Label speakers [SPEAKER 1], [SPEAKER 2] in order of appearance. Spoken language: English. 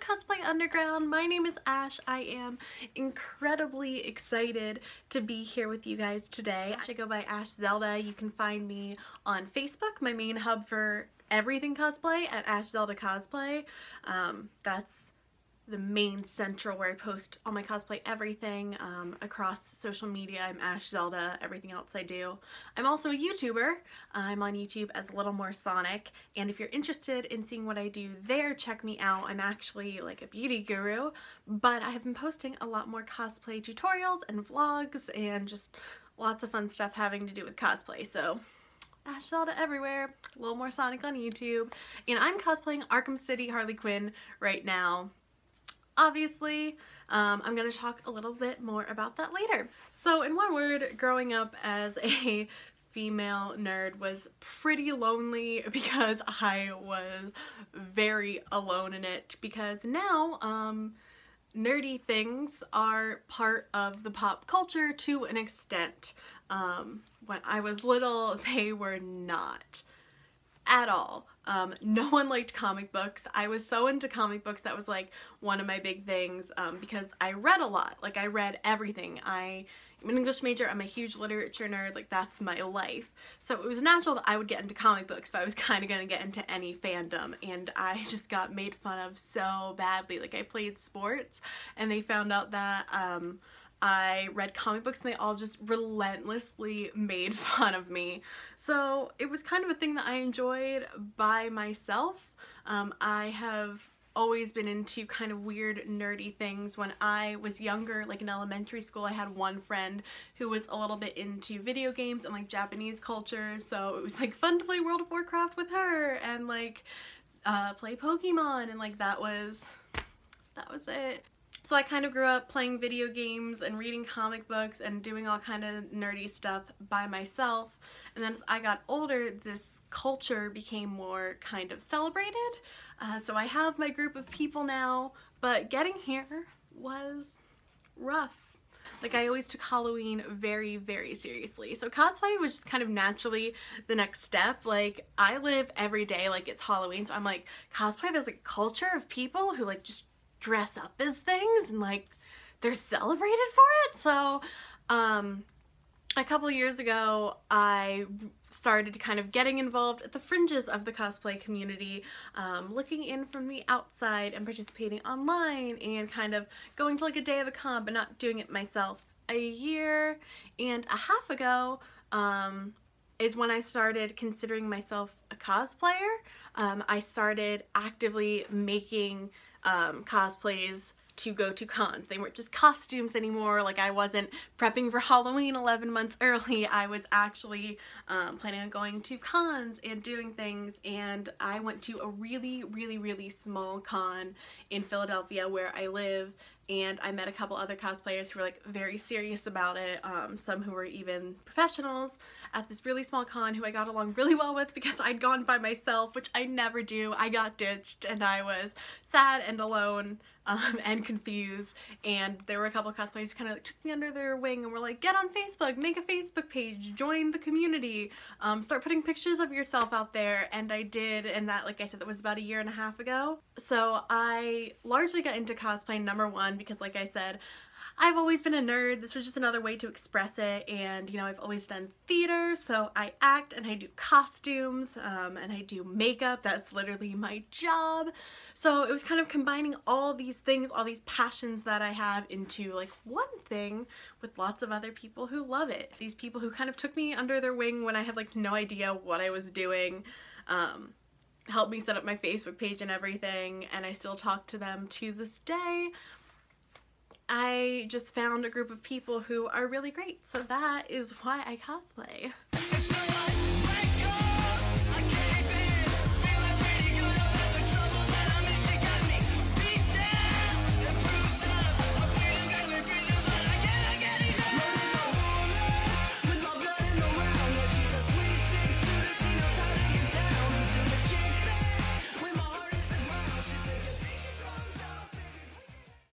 [SPEAKER 1] Kosplay Underground, my name is Ash. I am incredibly excited to be here with you guys today. I should go by Ash Zelda. You can find me on Facebook, my main hub for everything cosplay at Ash Zelda Cosplay. Um, that's the main central where I post all my cosplay everything um, across social media. I'm Ash Zelda, everything else I do. I'm also a YouTuber. I'm on YouTube as Little More Sonic and if you're interested in seeing what I do there, check me out. I'm actually like a beauty guru but I have been posting a lot more cosplay tutorials and vlogs and just lots of fun stuff having to do with cosplay so Ash Zelda everywhere, a little more Sonic on YouTube, and I'm cosplaying Arkham City Harley Quinn right now obviously. Um, I'm going to talk a little bit more about that later. So in one word, growing up as a female nerd was pretty lonely because I was very alone in it because now um, nerdy things are part of the pop culture to an extent. Um, when I was little, they were not at all. Um, no one liked comic books. I was so into comic books that was like one of my big things um, because I read a lot. Like I read everything. I am an English major. I'm a huge literature nerd. Like that's my life. So it was natural that I would get into comic books if I was kind of going to get into any fandom. And I just got made fun of so badly. Like I played sports and they found out that um, I read comic books and they all just relentlessly made fun of me. So it was kind of a thing that I enjoyed by myself. Um, I have always been into kind of weird nerdy things. When I was younger, like in elementary school, I had one friend who was a little bit into video games and like Japanese culture. So it was like fun to play World of Warcraft with her and like uh, play Pokemon and like that was that was it. So I kind of grew up playing video games and reading comic books and doing all kind of nerdy stuff by myself. And then as I got older, this culture became more kind of celebrated. Uh, so I have my group of people now, but getting here was rough. Like I always took Halloween very, very seriously. So cosplay was just kind of naturally the next step. Like I live every day like it's Halloween. So I'm like, cosplay, there's a culture of people who like just dress up as things and like they're celebrated for it. So um, a couple years ago I started kind of getting involved at the fringes of the cosplay community, um, looking in from the outside and participating online and kind of going to like a day of a con but not doing it myself. A year and a half ago um, is when I started considering myself a cosplayer. Um, I started actively making um, cosplays to go to cons. They weren't just costumes anymore. Like I wasn't prepping for Halloween 11 months early. I was actually um, planning on going to cons and doing things and I went to a really, really, really small con in Philadelphia where I live and I met a couple other cosplayers who were like very serious about it, um, some who were even professionals at this really small con who I got along really well with because I'd gone by myself, which I never do. I got ditched and I was sad and alone um, and confused and there were a couple cosplayers who kind of like, took me under their wing and were like get on Facebook, make a Facebook page, join the community, um, start putting pictures of yourself out there and I did and that like I said that was about a year and a half ago. So I largely got into cosplay number one because like I said I've always been a nerd. This was just another way to express it and you know I've always done theater so I act and I do costumes um, and I do makeup. That's literally my job. So it was kind of combining all these things, all these passions that I have into like one thing with lots of other people who love it. These people who kind of took me under their wing when I had like no idea what I was doing. Um, helped me set up my Facebook page and everything and I still talk to them to this day. I just found a group of people who are really great. So that is why I cosplay.